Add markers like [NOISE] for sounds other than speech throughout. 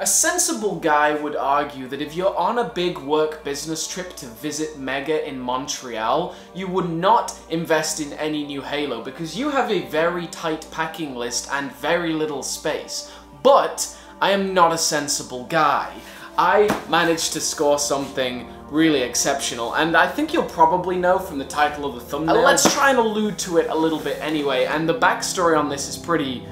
A sensible guy would argue that if you're on a big work business trip to visit Mega in Montreal, you would not invest in any new Halo because you have a very tight packing list and very little space. But I am not a sensible guy. I managed to score something really exceptional, and I think you'll probably know from the title of the thumbnail. Uh, let's try and allude to it a little bit anyway, and the backstory on this is pretty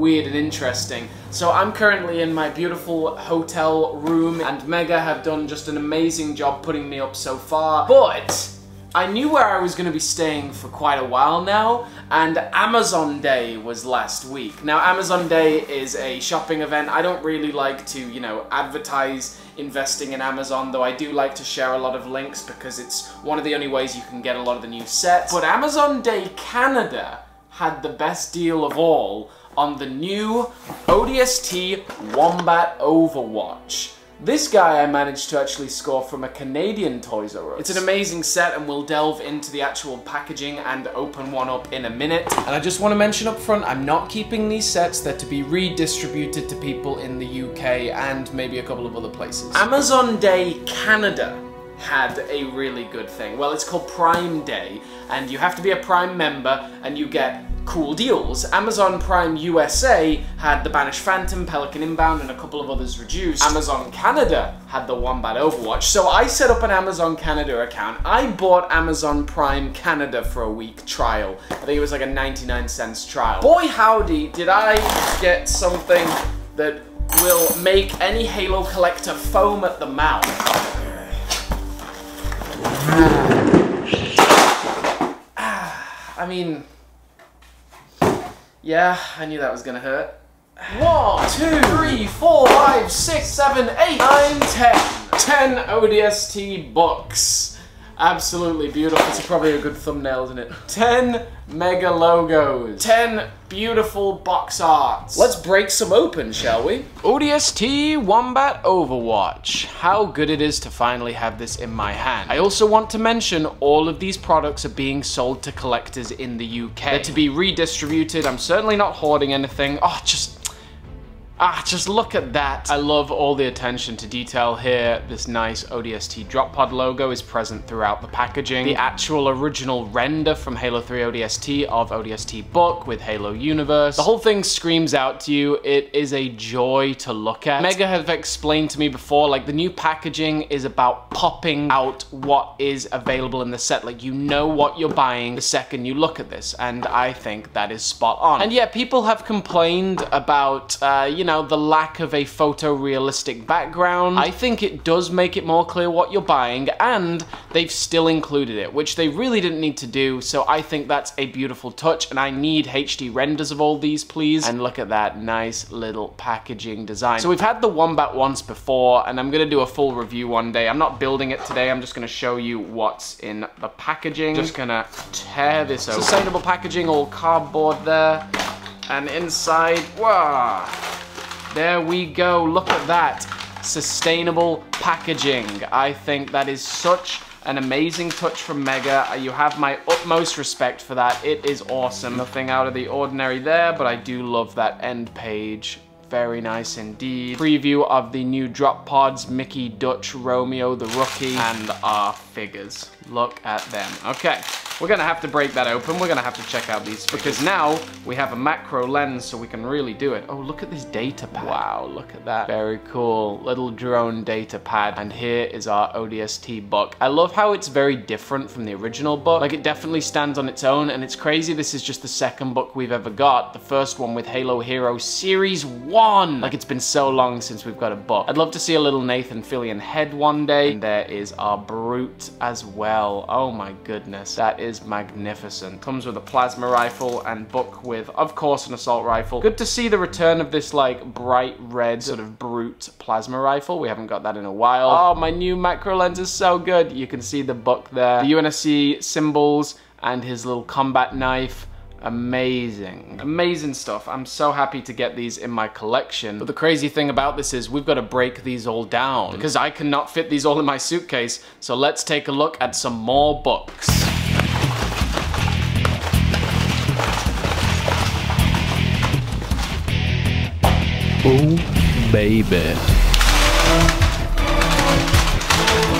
weird and interesting. So I'm currently in my beautiful hotel room and Mega have done just an amazing job putting me up so far. But I knew where I was going to be staying for quite a while now, and Amazon Day was last week. Now, Amazon Day is a shopping event. I don't really like to, you know, advertise investing in Amazon, though I do like to share a lot of links because it's one of the only ways you can get a lot of the new sets. But Amazon Day Canada had the best deal of all on the new ODST Wombat Overwatch. This guy I managed to actually score from a Canadian Toys R Us. It's an amazing set and we'll delve into the actual packaging and open one up in a minute. And I just want to mention up front, I'm not keeping these sets. They're to be redistributed to people in the UK and maybe a couple of other places. Amazon Day Canada had a really good thing. Well, it's called Prime Day, and you have to be a Prime member, and you get cool deals. Amazon Prime USA had the Banished Phantom, Pelican Inbound, and a couple of others reduced. Amazon Canada had the Wombat Overwatch. So I set up an Amazon Canada account. I bought Amazon Prime Canada for a week trial. I think it was like a 99 cents trial. Boy howdy, did I get something that will make any Halo collector foam at the mouth. [SIGHS] Ah, I mean, yeah, I knew that was gonna hurt. One, two, three, four, five, six, seven, eight, nine, ten. Ten ODST Bucks. Absolutely beautiful. It's probably a good thumbnail, isn't it? 10 mega logos. 10 beautiful box arts. Let's break some open, shall we? ODST Wombat Overwatch. How good it is to finally have this in my hand. I also want to mention all of these products are being sold to collectors in the UK. They're to be redistributed. I'm certainly not hoarding anything. Oh, just Ah, just look at that. I love all the attention to detail here. This nice ODST drop pod logo is present throughout the packaging. The actual original render from Halo 3 ODST of ODST Buck with Halo Universe. The whole thing screams out to you. It is a joy to look at. Mega have explained to me before, like the new packaging is about popping out what is available in the set. Like you know what you're buying the second you look at this. And I think that is spot on. And yeah, people have complained about, uh, you know, know, the lack of a photorealistic background. I think it does make it more clear what you're buying, and they've still included it, which they really didn't need to do, so I think that's a beautiful touch, and I need HD renders of all these, please. And look at that nice little packaging design. So we've had the Wombat once before, and I'm gonna do a full review one day. I'm not building it today, I'm just gonna show you what's in the packaging. Just gonna tear this open. Sustainable packaging, all cardboard there. And inside, wow, there we go. Look at that. Sustainable packaging. I think that is such an amazing touch from Mega. You have my utmost respect for that. It is awesome. Nothing out of the ordinary there, but I do love that end page. Very nice indeed. Preview of the new drop pods, Mickey, Dutch, Romeo, the rookie, and our figures. Look at them. Okay. We're gonna have to break that open. We're gonna have to check out these because now we have a macro lens so we can really do it. Oh, look at this data pad. Wow, look at that. Very cool. Little drone data pad. And here is our ODST Buck. I love how it's very different from the original Buck. Like it definitely stands on its own and it's crazy this is just the second Buck we've ever got. The first one with Halo Hero Series 1. Like it's been so long since we've got a Buck. I'd love to see a little Nathan Fillion head one day. And there is our Brute as well. Oh my goodness. That is is magnificent. Comes with a plasma rifle and Buck with, of course, an assault rifle. Good to see the return of this like bright red sort of brute plasma rifle. We haven't got that in a while. Oh, my new macro lens is so good. You can see the Buck there. The UNSC symbols and his little combat knife. Amazing. Amazing stuff. I'm so happy to get these in my collection. But the crazy thing about this is we've got to break these all down because I cannot fit these all in my suitcase. So let's take a look at some more Bucks. Oh baby.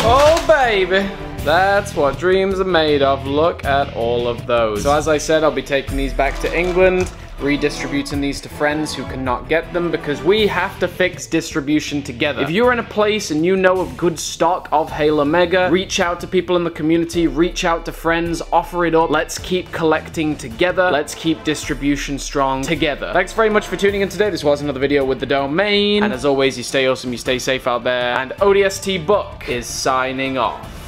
Oh, baby. That's what dreams are made of. Look at all of those. So as I said, I'll be taking these back to England, redistributing these to friends who cannot get them because we have to fix distribution together. If you're in a place and you know of good stock of Halo Mega, reach out to people in the community, reach out to friends, offer it up. Let's keep collecting together. Let's keep distribution strong together. Thanks very much for tuning in today. This was another video with the domain. And as always, you stay awesome, you stay safe out there. And ODST Buck is signing off.